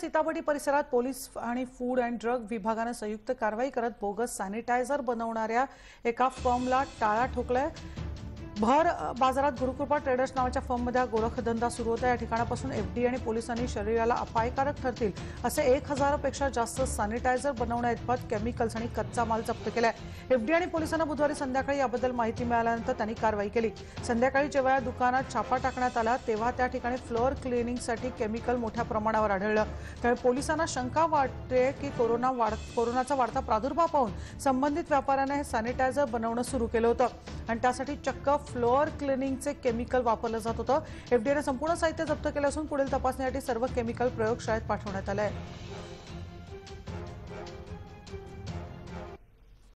सीताबडी परिसरात पोलीस आणि food and drug विभागानं संयुक्त कारवाई करत बोगस सॅनिटायझर बनवणाऱ्या एका फर्मला टाळा ठोकलाय. भर बाजारात गुरुकृपा ट्रेडर्स नावाच्या फर्ममध्ये हा गोरखधंदा सुरू होता. या ठिकाणापासून एफडी आणि पोलिसांनी शरीराला अपायकारक ठरतील असे एक हजारापेक्षा जास्त सॅनिटायझर बनवण्याइतपत केमिकल्स आणि कच्चा माल जप्त केला आहे एफडी आणि पोलिसांना बुधवारी संध्याकाळी याबद्दल माहिती मिळाल्यानंतर त्यांनी कारवाई केली. संध्याकाळी जेव्हा या दुकानात छापा टाकण्यात आला तेव्हा त्या ठिकाणी फ्लोअर क्लिनिंगसाठी केमिकल मोठ्या प्रमाणावर आढळलं. त्यामुळे पोलिसांना शंका वाटते की कोरोना वाढ कोरोनाचा वाढता प्रादुर्भाव पाहून संबंधित व्यापाऱ्याने हे सॅनिटायझर बनवणं सुरू केलं होतं. आणि त्यासाठी चक्क फ्लोअर क्लिनिंगचे केमिकल वापरलं जात होतं. एफडीएने संपूर्ण साहित्य जप्त केलं असून पुढील तपासणीसाठी सर्व केमिकल प्रयोगशाळेत पाठवण्यात आलं आहे